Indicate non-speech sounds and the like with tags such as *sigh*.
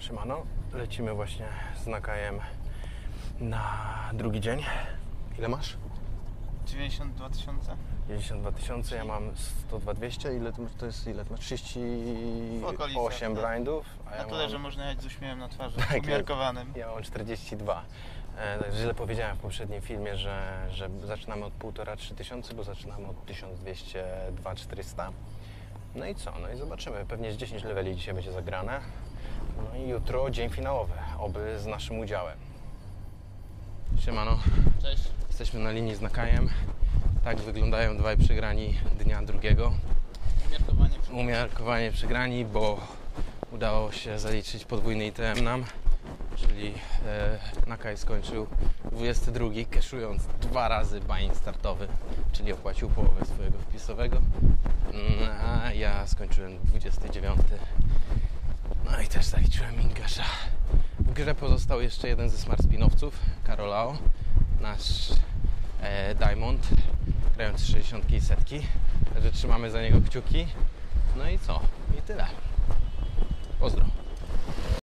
Siemano, lecimy właśnie z Nakajem na drugi dzień. Ile masz? 92 tysiące? 92 tysiące, ja mam 102 200. Ile to, to jest? Ile to masz? W 38 okolicach, tak. blindów, a Na ja tyle, mam, że można jechać z uśmiechem na twarzy, *laughs* Tak, umiarkowanym. ja mam 42. E, tak, źle powiedziałem w poprzednim filmie, że, że zaczynamy od 1,5-3 tysiące, bo zaczynamy od 1202 400. No i co? No i zobaczymy. Pewnie z 10 leveli dzisiaj będzie zagrane. No i jutro dzień finałowy, oby z naszym udziałem. Siemano. Cześć. Jesteśmy na linii z Nakajem. Tak wyglądają dwaj przegrani dnia drugiego. Umiarkowanie przy... Umiarkowanie przegrani, bo udało się zaliczyć podwójny ITM nam, czyli e, Nakaj skończył 22, keszując dwa razy buy startowy, czyli opłacił połowę swojego wpisowego, Mm, a ja skończyłem 29. Też zaliczyłem Minkasza. W grze pozostał jeszcze jeden ze smart spinowców, Karolao, nasz e, Diamond, grając 60 i setki. Także trzymamy za niego kciuki. No i co? I tyle.